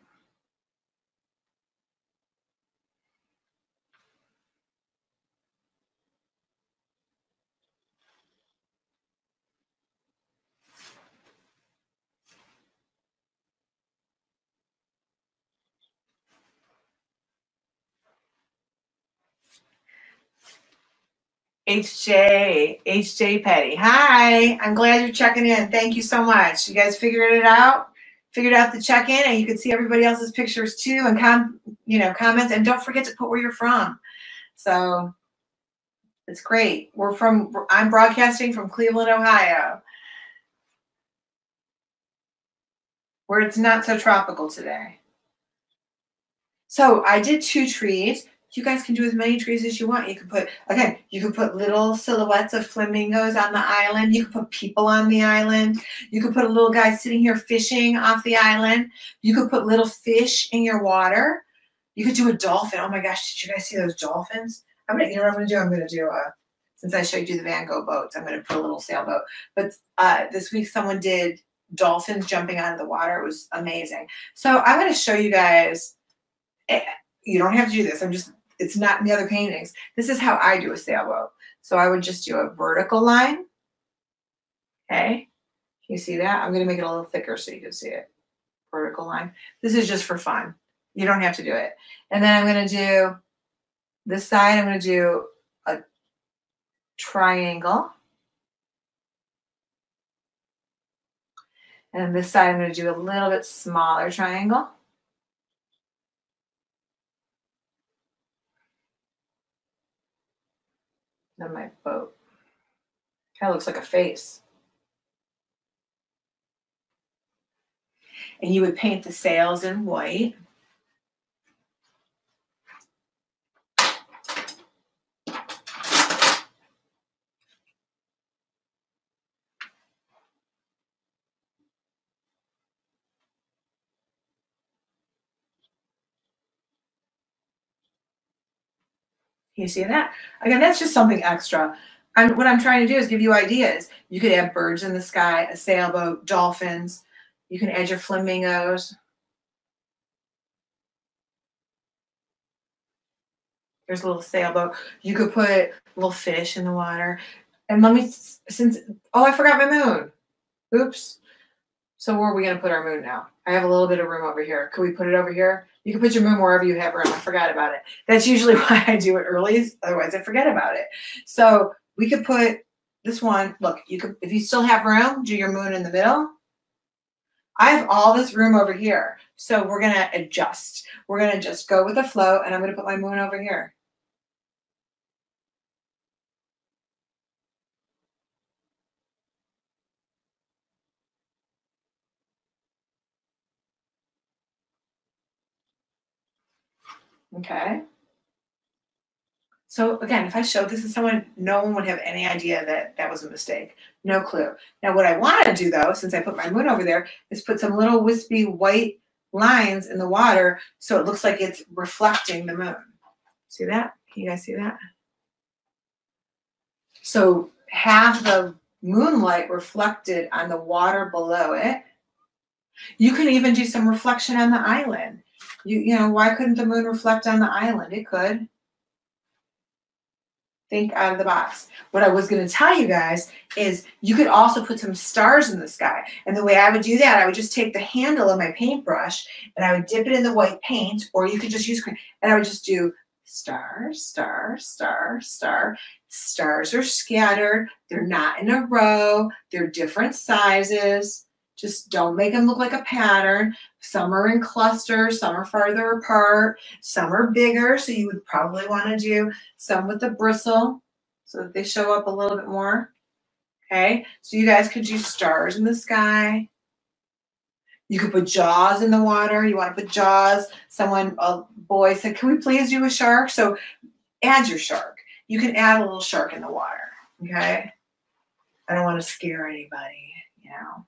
HJ, HJ Petty. Hi, I'm glad you're checking in. Thank you so much. You guys figured it out? Figured out the check-in and you can see everybody else's pictures too and com you know comments and don't forget to put where you're from. So it's great. We're from I'm broadcasting from Cleveland, Ohio. Where it's not so tropical today. So I did two trees you guys can do as many trees as you want. You can put, again, you can put little silhouettes of flamingos on the island. You can put people on the island. You could put a little guy sitting here fishing off the island. You could put little fish in your water. You could do a dolphin. Oh my gosh, did you guys see those dolphins? I'm gonna, you know what I'm gonna do? I'm gonna do a, since I showed you the Van Gogh boats, I'm gonna put a little sailboat. But uh, this week someone did dolphins jumping out of the water. It was amazing. So I'm gonna show you guys, eh, you don't have to do this. I'm just it's not in the other paintings. This is how I do a sailboat. So I would just do a vertical line. Okay. You see that? I'm going to make it a little thicker so you can see it. Vertical line. This is just for fun. You don't have to do it. And then I'm going to do this side. I'm going to do a triangle. And this side, I'm going to do a little bit smaller triangle. Than my boat. Kind of looks like a face. And you would paint the sails in white. You see that? Again, that's just something extra. And what I'm trying to do is give you ideas. You could add birds in the sky, a sailboat, dolphins. You can add your flamingos. There's a little sailboat. You could put little fish in the water. And let me, since, oh, I forgot my moon. Oops. So where are we going to put our moon now? I have a little bit of room over here. Could we put it over here? You can put your moon wherever you have room. I forgot about it. That's usually *laughs* why I do it early. Otherwise, I forget about it. So we could put this one. Look, you could if you still have room, do your moon in the middle. I have all this room over here. So we're going to adjust. We're going to just go with the flow, and I'm going to put my moon over here. Okay. So again, if I showed this to someone, no one would have any idea that that was a mistake. No clue. Now what I want to do though, since I put my moon over there, is put some little wispy white lines in the water so it looks like it's reflecting the moon. See that? Can you guys see that? So have the moonlight reflected on the water below it. You can even do some reflection on the island. You, you know, why couldn't the moon reflect on the island? It could. Think out of the box. What I was going to tell you guys is you could also put some stars in the sky. And the way I would do that, I would just take the handle of my paintbrush and I would dip it in the white paint, or you could just use, cream and I would just do star, star, star, star. Stars are scattered. They're not in a row. They're different sizes. Just don't make them look like a pattern. Some are in clusters, some are farther apart, some are bigger. So you would probably want to do some with the bristle so that they show up a little bit more. Okay, so you guys could do stars in the sky. You could put jaws in the water. You want to put jaws. Someone, a boy said, can we please do a shark? So add your shark. You can add a little shark in the water. Okay. I don't want to scare anybody, you know.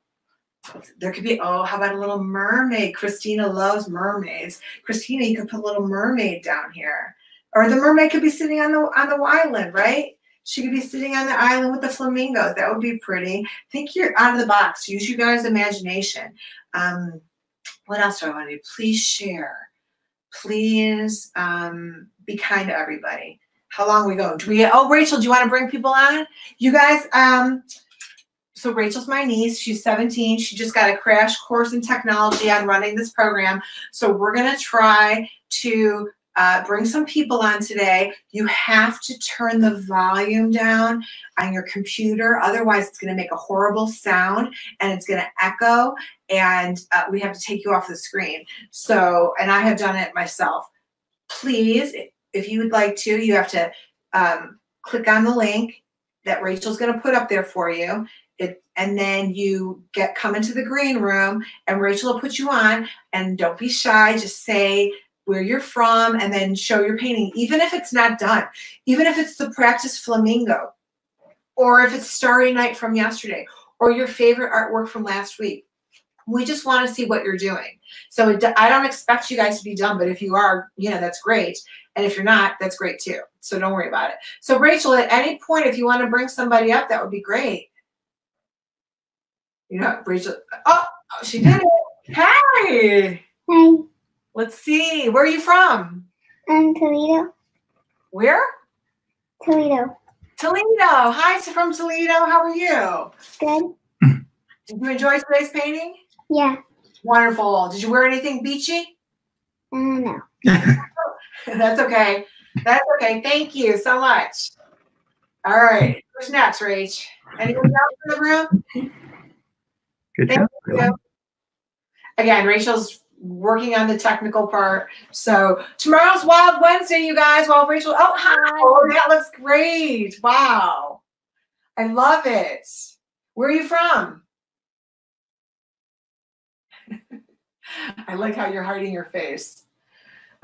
There could be, oh, how about a little mermaid? Christina loves mermaids. Christina, you could put a little mermaid down here. Or the mermaid could be sitting on the on the island, right? She could be sitting on the island with the flamingos. That would be pretty. Think you're out of the box. Use you guys' imagination. Um, what else do I want to do? Please share. Please um, be kind to everybody. How long we go? Do we? Oh, Rachel, do you want to bring people on? You guys. Um, so Rachel's my niece. She's 17. She just got a crash course in technology on running this program. So we're gonna try to uh, bring some people on today. You have to turn the volume down on your computer. Otherwise, it's going to make a horrible sound and it's going to echo and uh, we have to take you off the screen. So, and I have done it myself. Please, if you would like to, you have to um, click on the link that Rachel's going to put up there for you. It, and then you get come into the green room and Rachel will put you on and don't be shy. Just say, where you're from and then show your painting, even if it's not done, even if it's the practice flamingo, or if it's Starry Night from yesterday, or your favorite artwork from last week. We just want to see what you're doing. So it, I don't expect you guys to be done, but if you are, you know, that's great. And if you're not, that's great too. So don't worry about it. So Rachel, at any point, if you want to bring somebody up, that would be great. You know, Rachel, oh, she did it. Hey. Hi, Let's see. Where are you from? I'm Toledo. Where? Toledo. Toledo. Hi, from Toledo. How are you? Good? *clears throat* Did you enjoy today's painting? Yeah. Wonderful. Did you wear anything beachy? Uh, no. *laughs* That's okay. That's okay. Thank you so much. All right. Who's next, Rach? Anyone else in the room? Good Thank job. you. Again, Rachel's working on the technical part. So tomorrow's Wild Wednesday, you guys. While Rachel, oh hi, oh that looks great. Wow, I love it. Where are you from? *laughs* I like how you're hiding your face.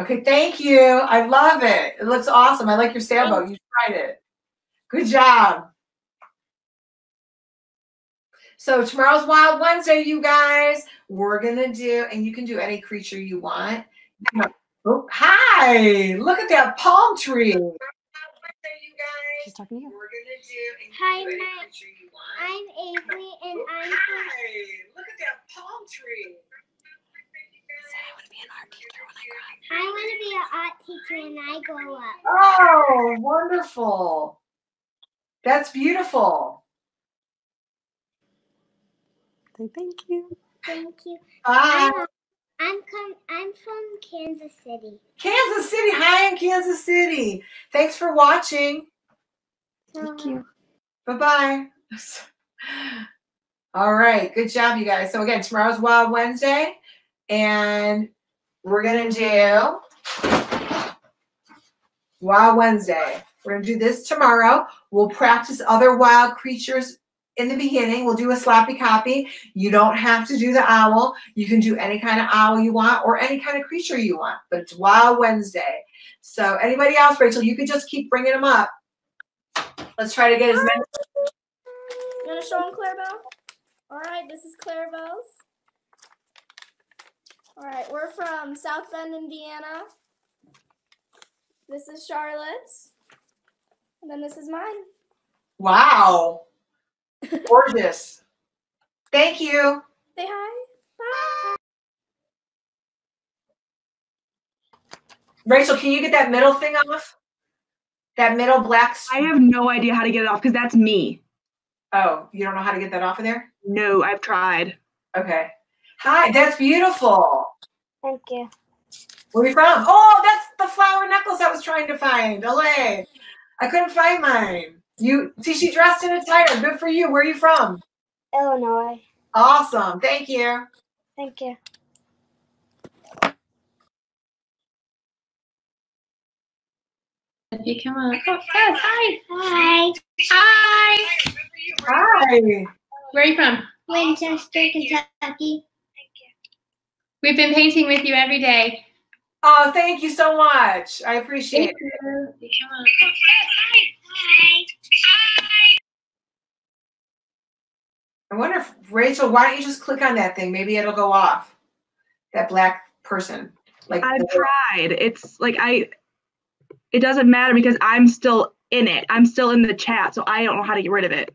Okay, thank you. I love it. It looks awesome. I like your sailboat. You tried it. Good job. So tomorrow's Wild Wednesday, you guys. We're gonna do, and you can do any creature you want. Oh, hi! Look at that palm tree. Wild Wednesday, you guys. She's talking to you. We're gonna do, and you Hi, can do any Matt. you want. I'm Avery and Oh, I'm hi! Look at that palm tree. I want to be an art teacher when I grow up. I want to be an art teacher when I grow up. Oh, wonderful. That's beautiful. Say thank you. Thank you. Bye. I'm, I'm com- I'm from Kansas City. Kansas City. Hi in Kansas City. Thanks for watching. Thank you. Bye bye. All right. Good job, you guys. So, again, tomorrow's Wild Wednesday, and we're going to do Wild Wednesday. We're going to do this tomorrow. We'll practice other wild creatures in the beginning. We'll do a sloppy copy. You don't have to do the owl. You can do any kind of owl you want or any kind of creature you want, but it's Wild Wednesday. So anybody else, Rachel, you could just keep bringing them up. Let's try to get as many. You want to show them Clarabelle? All right, this is Clarabelle's. All right, we're from South Bend, Indiana. This is Charlotte's. And then this is mine. Wow. Gorgeous. Thank you. Say hi. Bye. Rachel, can you get that middle thing off? That middle black. I have no idea how to get it off because that's me. Oh, you don't know how to get that off of there? No, I've tried. Okay. Hi, that's beautiful. Thank you. Where are you from? Oh, that's the flower necklace I was trying to find. LA. I couldn't find mine. You see, she dressed in a attire. Good for you. Where are you from? Illinois. Awesome. Thank you. Thank you. If you come on. Oh, yes, hi. Hi. Hi. Hi. Where are you from? Winchester, Kentucky. Thank you. We've been painting with you every day. Oh, thank you so much. I appreciate Thank it. you. You come on. I wonder if Rachel, why don't you just click on that thing? Maybe it'll go off. That black person. Like I've the- tried. It's like I. It doesn't matter because I'm still in it. I'm still in the chat, so I don't know how to get rid of it.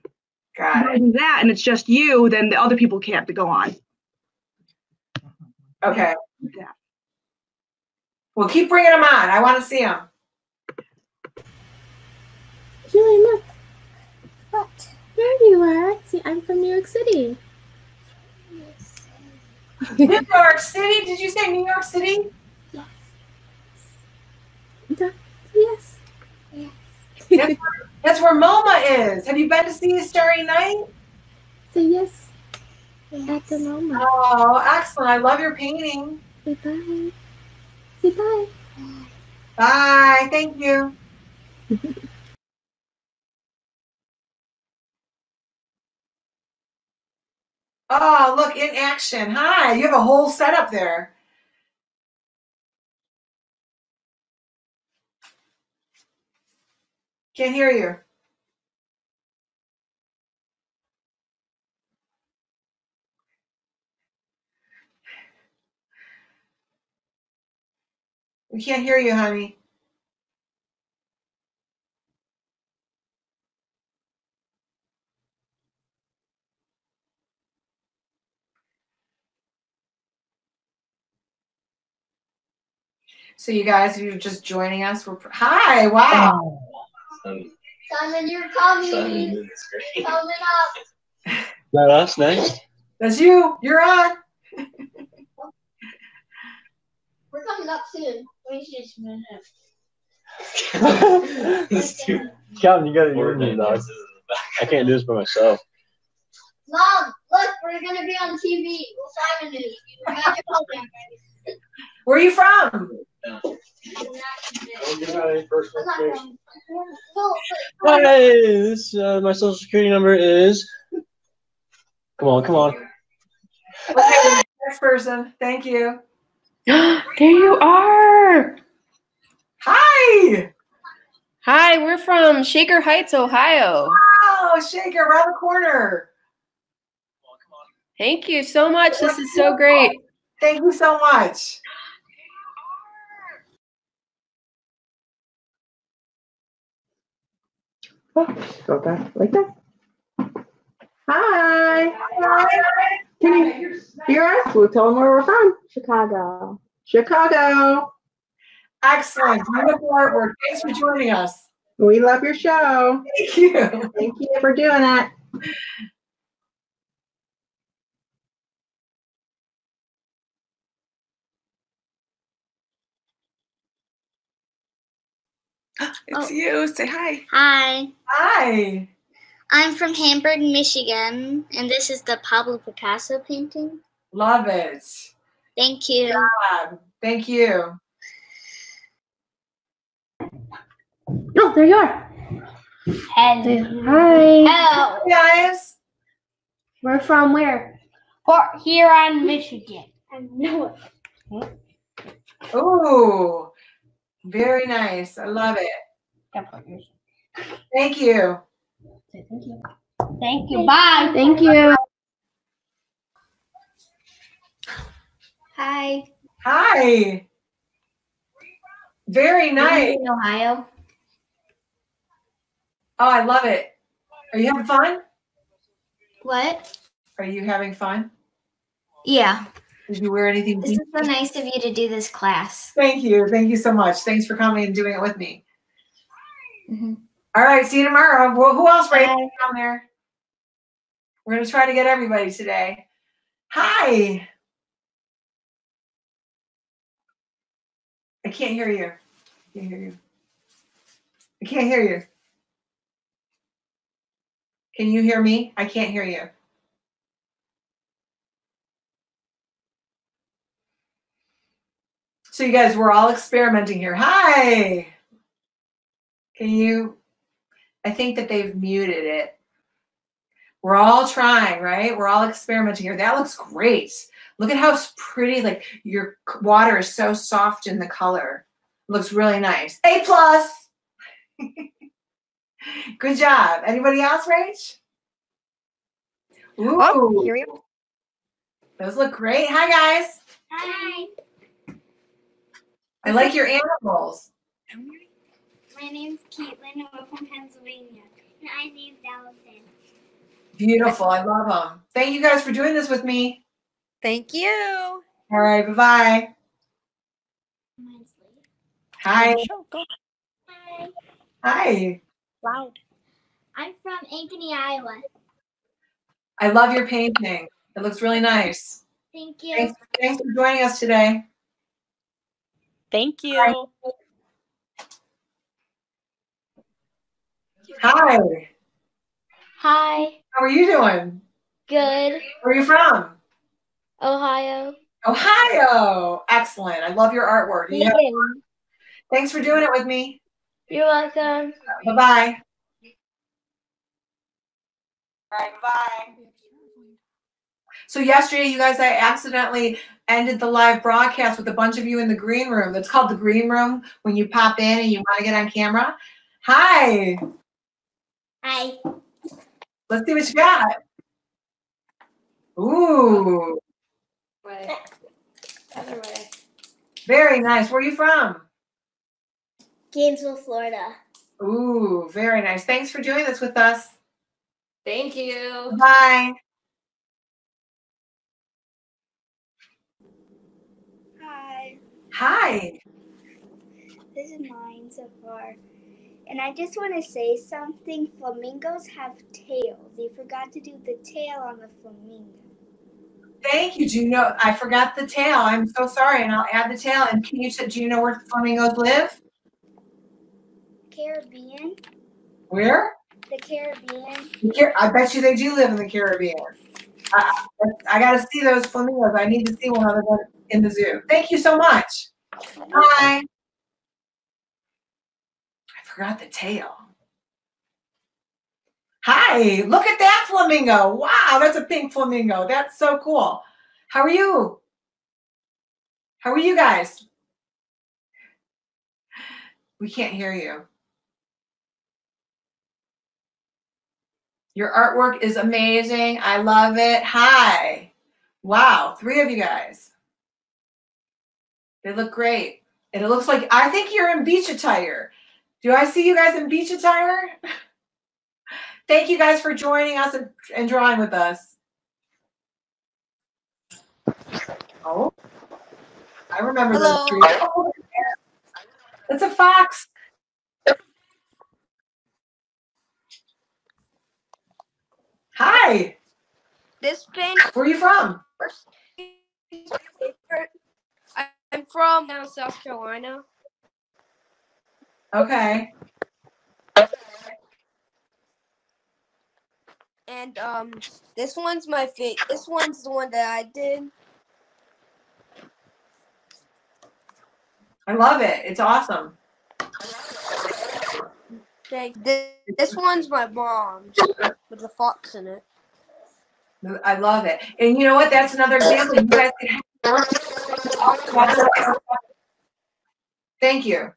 got If I it. do that, and it's just you, then the other people can't go on. Okay. Yeah. Well, keep bringing them on. I want to see them. Julie, look, What? there you are. See, I'm from New York City. New *laughs* York City? Did you say New York City? Duh, Yes. That's, that's where MoMA is. Have you been to see a Starry Night? Say yes at the moment. Oh, excellent. I love your painting. Say bye. Say bye. Bye. Thank you. *laughs* oh, look, in action. Hi. You have a whole setup there. Can't hear you. We can't hear you, honey. So you guys, if you're just joining us, we're hi, wow. Simon, you're coming. Coming up. that us next? That's you. You're on. We're coming up soon. Wait just a minute. this dude. Calvin, you gotta urinate, dog. I can't do this by myself. Mom, look, we're gonna be on TV. Well, Simon is. You got your phone ready. Where are you from? I'm not going. Go, Hey, this uh, my social security number is. Come on, come on. Okay, next person. Thank you. *gasps* there you are. Hi. Hi, we're from Shaker Heights, Ohio. Oh, Shaker, around the corner. Thank you so much. This is so great. Thank you so much. Oh, go back like that. Hi. Hi. Can you hear us? We'll tell them where we're from. Chicago. Chicago. Excellent. Beautiful artwork. Thanks for joining us. We love your show. Thank you. Thank you for doing it. *gasps* It's oh. you. Say hi. Hi, Hi. I'm from Hamburg, Michigan, and this is the Pablo Picasso painting. Love it. Thank you. God. Thank you. Oh, there you are. Hello. Hi. Hello. Hey guys. We're from where? Here on Michigan. I know it. Ooh, very nice. I love it. Don't put yours. Thank you. Thank you. Thank you. Bye. Thank you. Hi. Hi. Very nice. In Ohio. Oh, I love it. Are you having fun? What? Are you having fun? Yeah. Did you wear anything? This is so nice of you to do this class. Thank you. Thank you so much. Thanks for coming and doing it with me. Mhm. All right. See you tomorrow. Who who else right down there? We're going to try to get everybody today. Hi. I can't hear you. I can't hear you. I can't hear you. Can you hear me? I can't hear you. So you guys, we're all experimenting here. Hi. Can you? I think that they've muted it. We're all trying, right? We're all experimenting here. That looks great. Look at how s- pretty, like your water is so soft in the color. Looks really nice. A plus. *laughs* Good job. Anybody else, Rach? Oh, Ooh, Oh, here we go. those look great. Hi, guys. Hi. I like your animals. My name's Caitlin and we're from Pennsylvania. And I named Allison. Beautiful. I love them. Thank you guys for doing this with me. Thank you. All right. Bye bye. Hi. Hi. Hi. loud. I'm from Ankeny, Iowa. I love your painting. It looks really nice. Thank you. Thanks, thanks for joining us today. Thank you. Hi. Hi. How are you doing? Good. Where are you from? Ohio. Ohio. Excellent. I love your artwork. You have- Megan. thanks for doing it with me. You're welcome. Bye-bye. Bye bye. All right. Bye. So yesterday, you guys, I accidentally ended the live broadcast with a bunch of you in the green room. It's called the green room when you pop in and you want to get on camera. Hi. Hi. Let's see what you got. Ooh, Other way. very nice. Where are you from? Gainesville, Florida. Ooh, very nice. Thanks for doing this with us. Thank you. Bye. Hi. Hi. This is mine so far. And I just want to say something. Flamingos have tails. You forgot to do the tail on the flamingo. Thank you. Do you know? I forgot the tail. I'm so sorry, and I'll add the tail. And can you? Do you know where flamingos live? Caribbean. Where? The Caribbean. I bet you they do live in the Caribbean. I, got to see those flamingos. I need to see one other than in the zoo. Thank you so much. Bye. I forgot the tail. Hi, look at that flamingo. Wow, that's a pink flamingo. That's so cool. How are you? How are you guys? We can't hear you. Your artwork is amazing. I love it. Hi. Wow, three of you guys. They look great. And it looks like, I think you're in beach attire. Do I see you guys in beach attire? *laughs* Thank you guys for joining us and, and drawing with us. Oh, I remember Hello. those trees. Oh, it's a fox. Hi, This pen. where are you from? I'm from down South Carolina. Okay. And um, this one's my fa- This one's the one that I did. I love it. It's awesome. Okay, this, this one's my mom's with the fox in it. I love it. And you know what? That's another example. You guys can have- Thank you.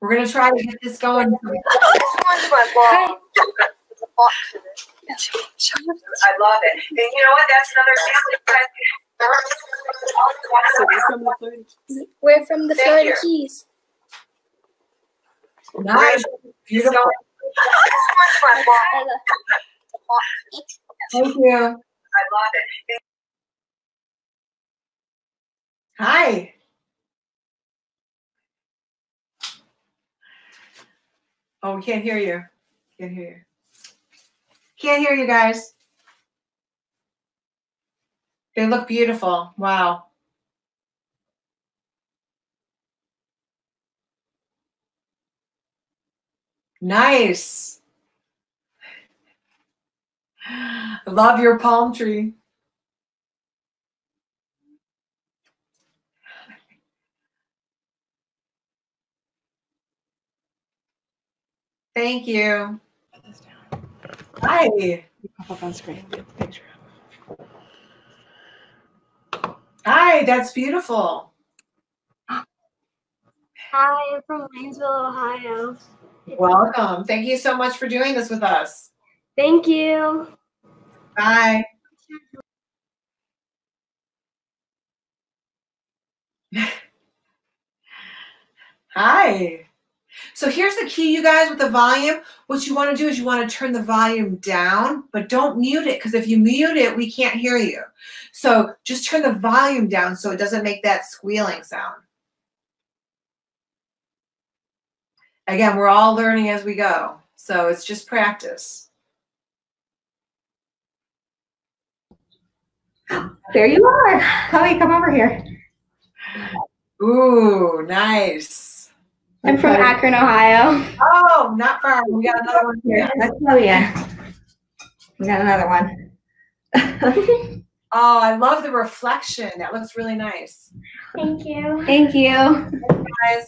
We're gonna try to get this going. This one's my ball. There's a box in it. I love it. And you know what? That's another example. You guys We're from the Thank Florida you. Keys. Nice. Beautiful. This one's my ball. Thank you. I love it. Hi. Oh, we can't hear you. Can't hear you. Can't hear you guys. They look beautiful. Wow. Nice. Love your palm tree. Thank you. Hi. Pop up on screen. Get the picture. Hi, that's beautiful. Hi, I'm from Waynesville, Ohio. Welcome. Thank you so much for doing this with us. Thank you. Bye. *laughs* Hi. So here's the key, you guys, with the volume. What you want to do is you want to turn the volume down, but don't mute it because if you mute it, we can't hear you. So just turn the volume down so it doesn't make that squealing sound. Again, we're all learning as we go. So it's just practice. There you are. Chloe, come over here. Ooh, nice. I'm from Akron, Ohio. Oh, not far. We got another one here. That's Chloe. We got another one. *laughs* Oh, I love the reflection. That looks really nice. Thank you. Thank you. Guys.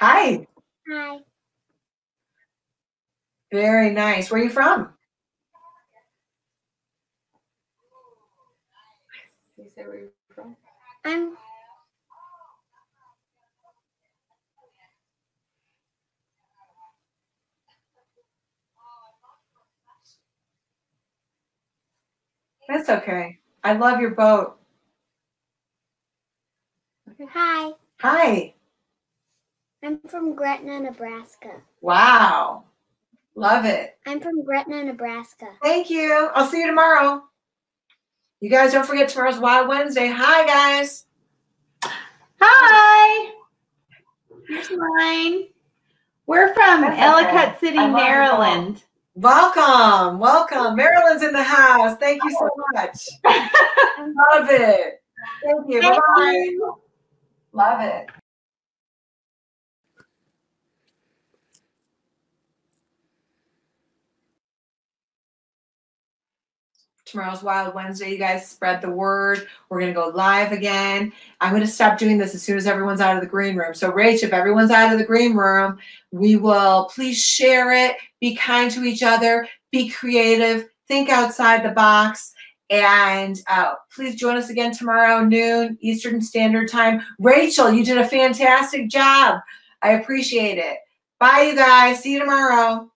Hi. Hi. Very nice. Where are you from? You say where you're from? I'm That's okay. I love your boat. hi. Hi. I'm from Gretna, Nebraska. Wow. Love it. I'm from Gretna, Nebraska. Thank you. I'll see you tomorrow. You guys don't forget tomorrow's Wild Wednesday. Hi, guys. Hi. Here's mine. We're from That's Ellicott okay. City, I love your Maryland. Welcome. Welcome. Maryland's in the house. Thank you so much. *laughs* Love it. Thank you. Thank Bye. Love it. Tomorrow's Wild Wednesday. You guys spread the word. We're going to go live again. I'm going to stop doing this as soon as everyone's out of the green room. So, Rach, if everyone's out of the green room, we will please share it. Be kind to each other. Be creative. Think outside the box. And uh, please join us again tomorrow, noon Eastern Standard Time. Rachel, you did a fantastic job. I appreciate it. Bye, you guys. See you tomorrow.